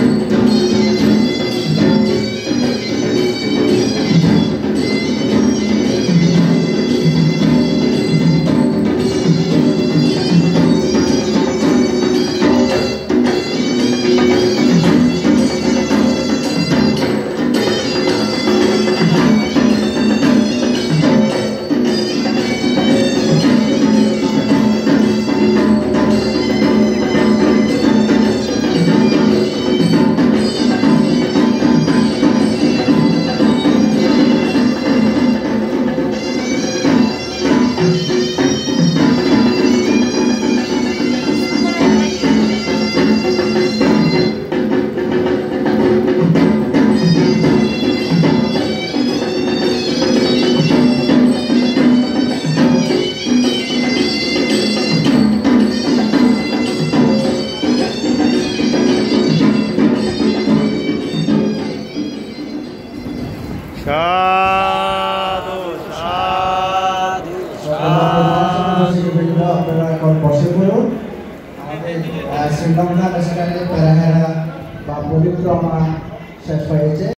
vida. সাধু সাধু আপনারা এখন বসে পড়ুন শ্রীলঙ্কা ন্যাশনালের প্যারাহেরা বা পবিত্র শেষ হয়েছে।